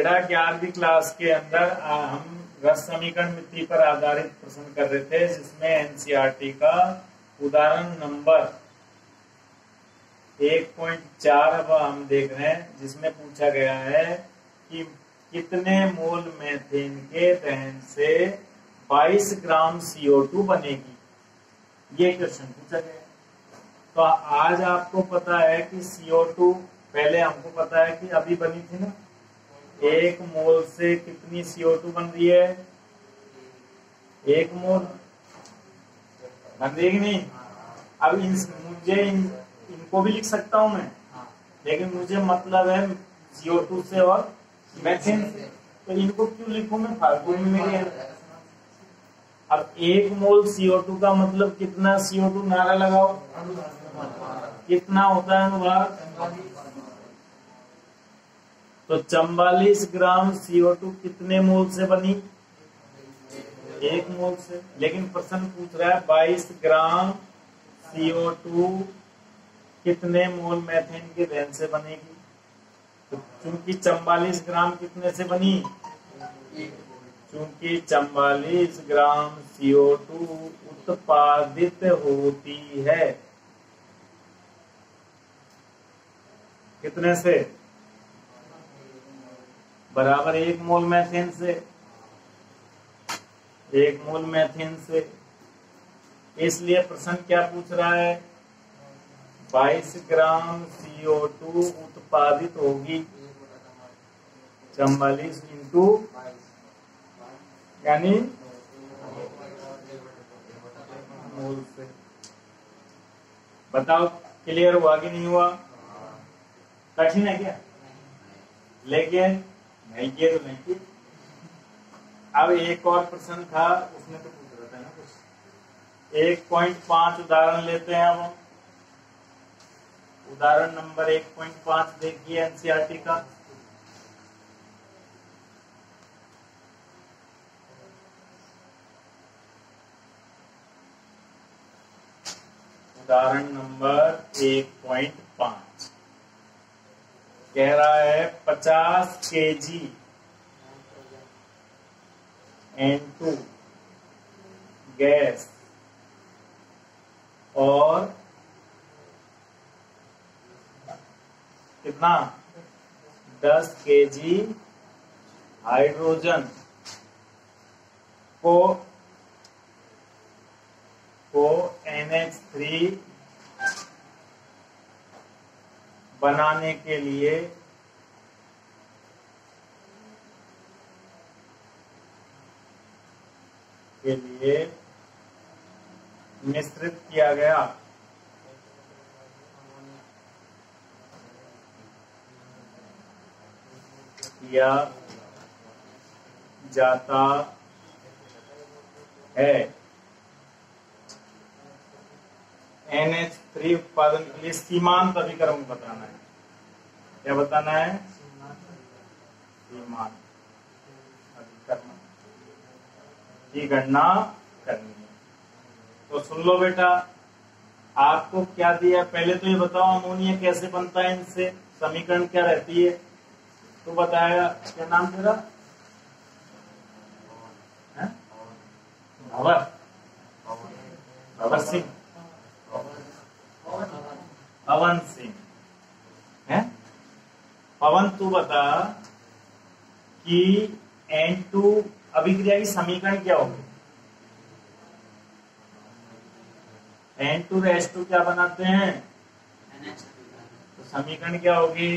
बेटा ग्यारहवीं क्लास के अंदर हम रस समीकरण मिट्टी पर आधारित प्रश्न कर रहे थे, जिसमें एनसीआरटी का उदाहरण नंबर 1.4 अब हम देख रहे हैं, जिसमें पूछा गया है कि कितने मोल मेथेन के दहन से 22 ग्राम CO2 बनेगी? ये क्वेश्चन पूछा गया तो आज आपको पता है कि CO2 पहले हमको पता है कि अभी बनी थी ना? एक मोल से कितनी CO2 बन रही है? एक मोल। बन रही है नहीं? अब इन मुझे इन, इनको भी लिख सकता हूँ मैं। लेकिन मुझे मतलब है CO2 से और मैथिन से। तो इनको क्यों लिखू मैं? फालतू में मेरे अब एक मोल CO2 का मतलब कितना CO2 नारा लगाओ? कितना होता है अनुभाग? तो चौवालीस ग्राम CO2 कितने मोल से बनी? एक मोल से। लेकिन प्रश्न पूछ रहा है 22 ग्राम CO2 कितने मोल मैथेन के दहन से बनेगी? तो चूँकि चौवालीस ग्राम कितने से बनी? चूँकि चौवालीस ग्राम CO2 उत्पादित होती है। कितने से? बराबर एक मोल मैथिन से, एक मोल मैथिन से। इसलिए प्रश्न क्या पूछ रहा है? 22 ग्राम CO2 उत्पादित होगी चौवालीस इंटू यानी मोल से। बताओ क्लियर हुआ कि नहीं हुआ? कठिन है क्या? लेकिन नहीं किए तो नहीं किए अब एक और प्रश्न था उसमें तो पूछ रहा था ना कुछ। एक पॉइंट पाँच उदाहरण लेते हैं हम। उदाहरण नंबर एक पॉइंट पाँच देखिए एनसीआरटी का। उदाहरण नंबर एक पॉइंट पाँच। कह रहा है पचास के जी एन टू गैस और कितना? दस के जी हाइड्रोजन को को NH3 बनाने के लिए के लिए मिश्रित किया गया। किया जाता है। एनएच थ्री उत्पादन के लिए सीमांत अभिक्रम बताना है। क्या बताना है? सीमांत अभिक्रम की गणना करनी है। तो सुन लो बेटा आपको क्या दिया पहले तो ये बताओ अमोनिया कैसे बनता है इनसे? समीकरण क्या रहती है? तो बताया क्या नाम तेरा? भवर भवर सिंह पवन सिंह। है? पवन, तू बता कि एन टू अभिक्रिया की समीकरण क्या होगी? एन टू एस टू क्या बनाते हैं? तो समीकरण क्या होगी?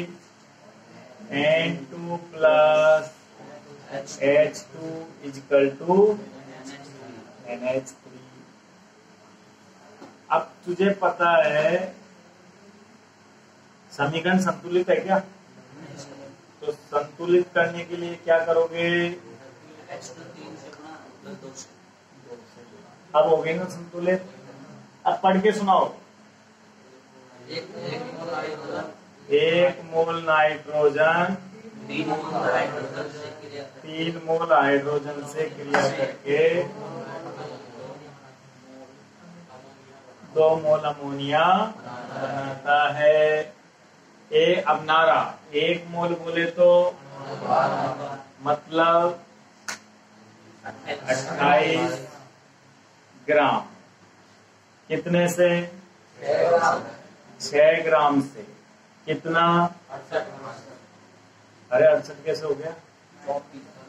N two plus H two is equal to N H three अब तुझे पता है समीकरण संतुलित है क्या? तो संतुलित करने के लिए क्या करोगे? अब हो गए ना संतुलित। अब पढ़ के सुनाओ। एक मोल नाइट्रोजन, तीन मोल हाइड्रोजन से क्रिया करके, दो मोल अमोनिया बनाता है। ए अब नारा। एक मोल बोले तो मतलब अट्ठाईस ग्राम। कितने से? छह ग्राम से। कितना? अरे अड़सठ कैसे हो गया?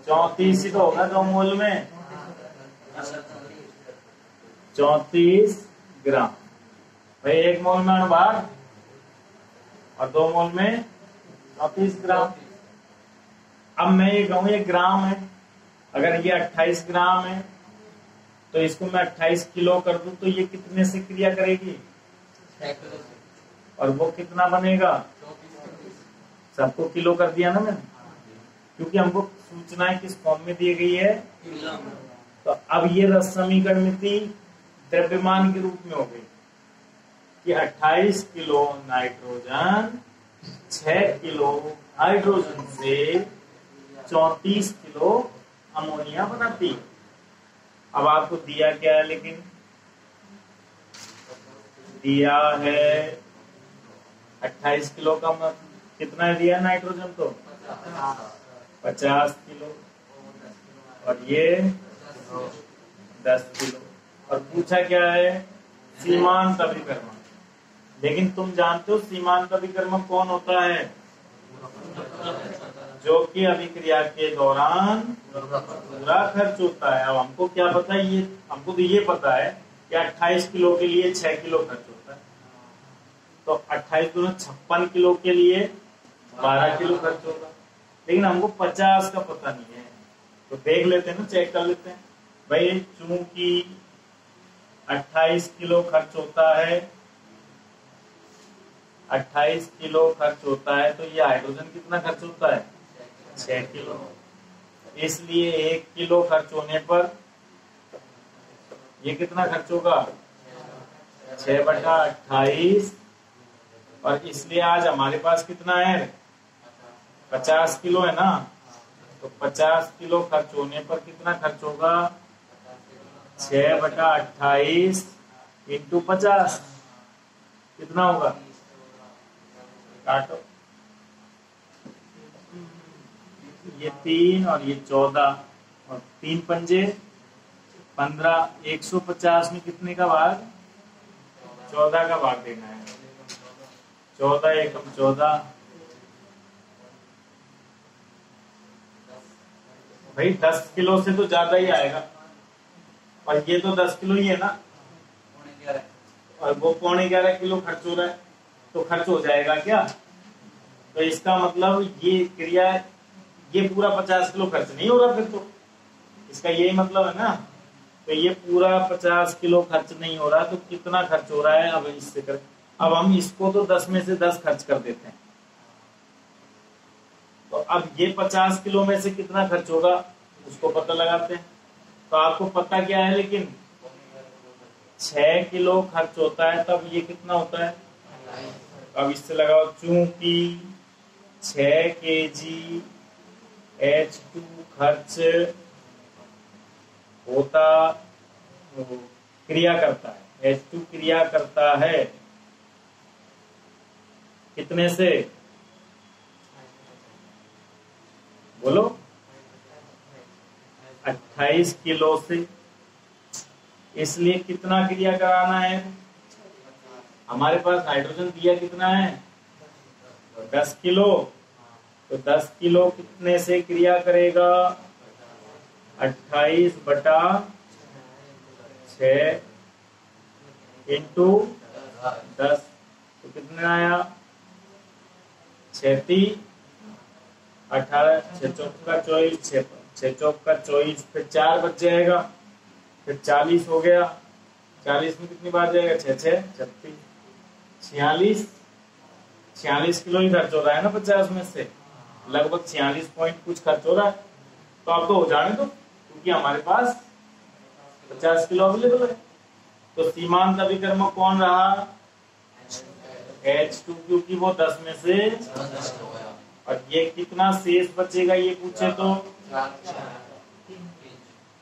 चौतीस ही तो होगा दो मोल में। चौतीस ग्राम। भाई, एक मोल में अणुभार और दो मोल में चौतीस ग्राम। अब मैं ये कहूँ ये ग्राम है। अगर ये 28 ग्राम है तो इसको मैं 28 किलो कर दूँ तो ये कितने से क्रिया करेगी? और वो कितना बनेगा? सबको किलो कर दिया ना मैंने? क्योंकि हमको सूचनाएँ किस फॉर्म में दी गई है। तो अब ये रस समीकरण थी द्रव्यमान के रूप में हो गई। कि 28 किलो नाइट्रोजन 6 किलो हाइड्रोजन से 34 किलो अमोनिया बनाती। है अब आपको दिया क्या है लेकिन? दिया है 28 किलो का मतलब कितना दिया नाइट्रोजन तो 50 किलो। और ये? 10 किलो। और पूछा क्या है? सीमांत अभिकर्मण। लेकिन तुम जानते हो सीमांत अभिकर्मण कौन होता है? जो कि अभिक्रिया के दौरान पूरा खर्च होता है। अब हमको क्या पता है ये, हमको तो ये पता है कि 28 किलो के लिए 6 किलो खर्च होता है। तो 28 गुना छप्पन किलो के लिए 12 किलो खर्च होगा। लेकिन हमको 50 का पता नहीं है। तो देख लेते हैं ना, चेक कर लेते हैं। भाई, चूँकि 28 किलो खर्च होता है 28 किलो खर्च होता है तो ये हाइड्रोजन कितना खर्च होता है? छह किलो। इसलिए एक किलो खर्च होने पर ये कितना खर्च होगा? छह बटा अट्ठाईस। और इसलिए आज हमारे पास कितना है? पचास किलो है ना? तो पचास किलो खर्च होने पर कितना खर्च होगा? छह बटा अट्ठाईस इंटू पचास। कितना होगा? काटो ये तीन और ये चौदह और तीन पंजे पंद्रह एक सौ पचास में कितने का भाग? चौदह का भाग देना है। चौदह एकम चौदह। भाई दस किलो से तो ज़्यादा ही आएगा। और ये तो दस किलो ही है ना। और वो पौने ग्यारह किलो खर्च हो रहा है तो खर्च हो जाएगा क्या? तो इसका मतलब ये क्रिया, ये पूरा पचास किलो खर्च नहीं हो रहा फिर तो। इसका यही मतलब है ना तो ये पूरा पचास किलो खर्च नहीं हो रहा तो कितना खर्च हो रहा है अब इससे कर, अब हम इसको तो दस में से दस खर्च कर देते हैं। तो अब ये पचास किलो में से कितना खर्च होगा, उसको पता लगाते हैं। तो आपको पता क्या है, लेकिन छह किलो खर्च होता है, तब ये कितना होता है? अब इससे लगाओ, चूँकि छ के जी एच टू खर्च होता, क्रिया करता है। एच टू क्रिया करता है। कितने से? बोलो। 28 किलो से। इसलिए कितना क्रिया कराना है? हमारे पास नाइट्रोजन दिया कितना है? 10 किलो। तो 10 किलो कितने से क्रिया करेगा? 28 बटा छ इंटू दस। तो कितना आया? छती। अठारह, छह चौक का चौबीस, छह चौक का चौबीस, फिर चार बच जाएगा। फिर चालीस हो गया। चालीस में कितनी बार जाएगा? छह छत्तीस, छियालीस। छियालीस किलो ही खर्च हो रहा है ना पचास में से? लगभग छियालीस पॉइंट कुछ खर्च हो रहा है। तो आप तो हो जाने दो, क्योंकि हमारे पास पचास किलो अवेलेबल है। तो सीमांत अभिकर्म कौन रहा? एच टू क्योंकि वो दस में से और ये कितना शेष बचेगा ये पूछे तो?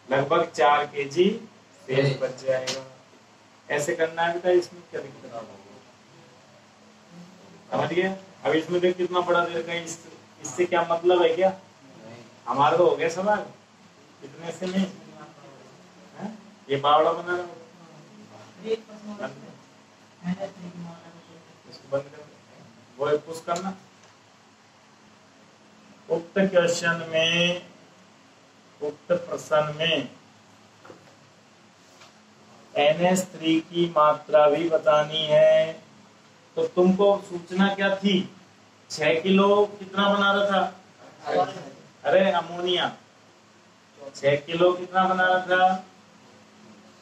लगभग चार के जी शेष बच जाएगा। ऐसे करना है बेटा, इसमें क्या दिक्कत समझ गए अब इसमें देख कितना बड़ा देर का इस इससे क्या मतलब है क्या? हमारा तो हो गया सवाल। इतने से नहीं। है? ये बावड़ा बना रहा इसको बंद कर वो पुश करना। उक्त क्वेश्चन में उक्त प्रश्न में एनएस थ्री की मात्रा भी बतानी है। तो तुमको सूचना क्या थी? छह किलो कितना बना रहा था? अरे, अमोनिया। छह किलो कितना बना रहा था?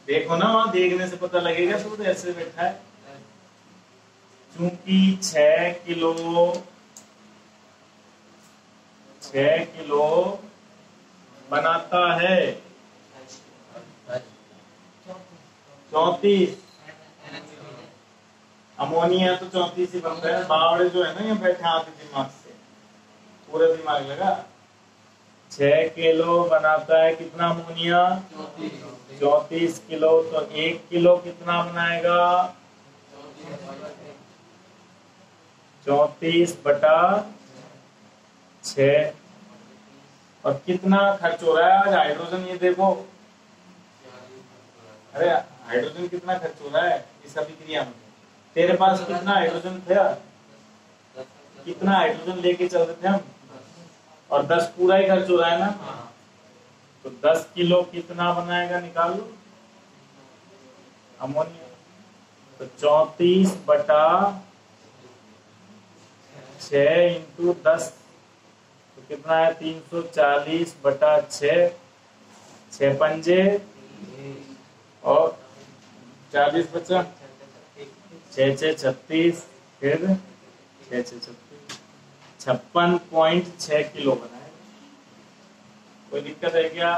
देखो ना, वहाँ देखने से पता लगेगा तो तो ऐसे बैठा है। चूँकि छह किलो छह किलो बनाता है। चौतीस। अमोनिया तो चौतीस ही बनता है, बावड़े जो है ना ये बैठे आते दिमाग से। पूरा दिमाग लगा। छह किलो बनाता है कितना अमोनिया? चौतीस किलो। तो एक किलो कितना बनाएगा? चौतीस बटा छ और कितना खर्च हो रहा है आज? हाइड्रोजन ये देखो। अरे, हाइड्रोजन कितना खर्च हो रहा है? इस अभिक्रिया में तेरे पास कितना हाइड्रोजन था? कितना हाइड्रोजन लेके चल रहे थे हम? और दस पूरा ही खर्च हो रहा है ना? तो दस किलो कितना बनाएगा निकाल लो? अमोनिया। तो चौतीस बटा छ इंटू दस तो कितना है? तीन सौ चालीस बटा छ छ पंजे। और चालीस बचा। छत्तीस, फिर छत्तीस। छप्पन पॉइंट छ किलो बनाए। कोई दिक्कत है क्या?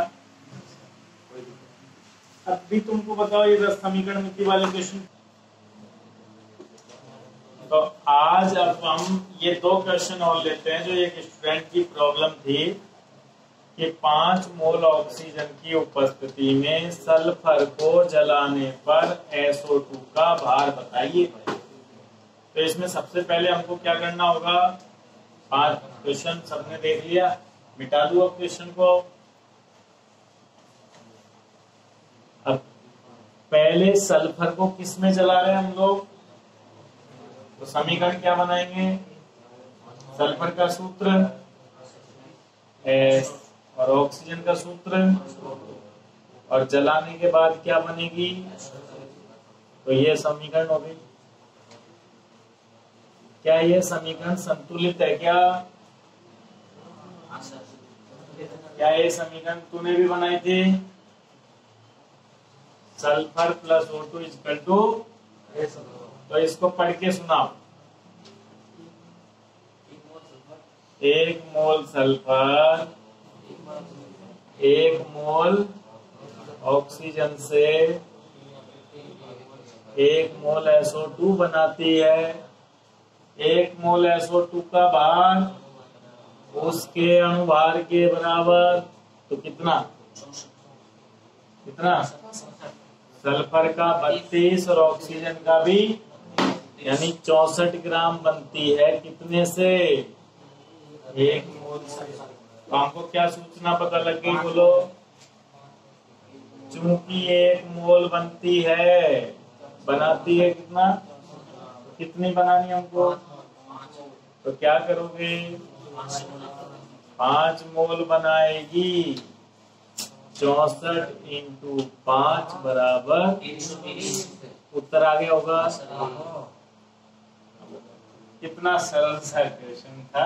कोई दिक्कत अब भी तुमको बताओ ये दस समीकरण मिट्टी वाले क्वेश्चन तो आज अब हम ये दो क्वेश्चन और लेते हैं जो एक स्टूडेंट की प्रॉब्लम थी। कि पाँच मोल ऑक्सीजन की उपस्थिति में सल्फ़र को जलाने पर SO2 का भार बताइए। तो इसमें सबसे पहले हमको क्या करना होगा? पाँच क्वेश्चन सबने देख लिया। मिटा दू अब क्वेश्चन को। अब पहले सल्फ़र को किसमें जला रहे हैं हम लोग? तो समीकरण क्या बनाएँगे? सल्फ़र का सूत्र एस और ऑक्सीजन का सूत्र और जलाने के बाद क्या बनेगी? तो ये समीकरण हो गई। क्या ये समीकरण संतुलित है क्या? क्या ये समीकरण तूने भी बनाए थे? Sulphur plus O two is equal to तो इसको पढ़ के सुनाओ। एक मोल सल्फ़र। एक मोल ऑक्सीजन से एक मोल SO2 बनाती है। एक मोल SO2 का भार उसके अणुभार के बराबर तो कितना? कितना? सल्फ़र का बत्तीस और ऑक्सीजन का भी यानी चौसठ ग्राम बनती है। कितने से? एक मोल से। तो हमको क्या सूचना पता लग? गई बोलो। चूँकि एक मोल बनती है। बनाती है कितना? कितनी बनानी हमको? तो क्या करोगे? पाँच मोल बनाएगी। चौसठ इंटू पाँच बराबर उत्तर आ गया होगा। कितना सरल सा क्वेश्चन था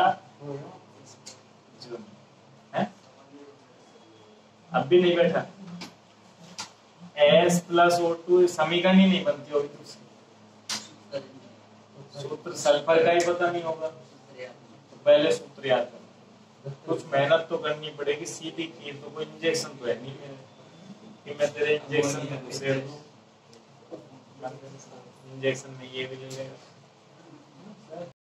जो है अब भी नहीं बैठा। एस प्लस ओ टू समीकरण ही नहीं बनती होगी सूत्र सल्फ़र का ही पता नहीं होगा। तो पहले सूत्र याद करो। कुछ मेहनत तो करनी पड़ेगी, सीधी खीर तो कोई इंजेक्शन तो है नहीं कि मैं तेरे इंजेक्शन में घुसेड़ दूँ इंजेक्शन में ये भी ले लेगा।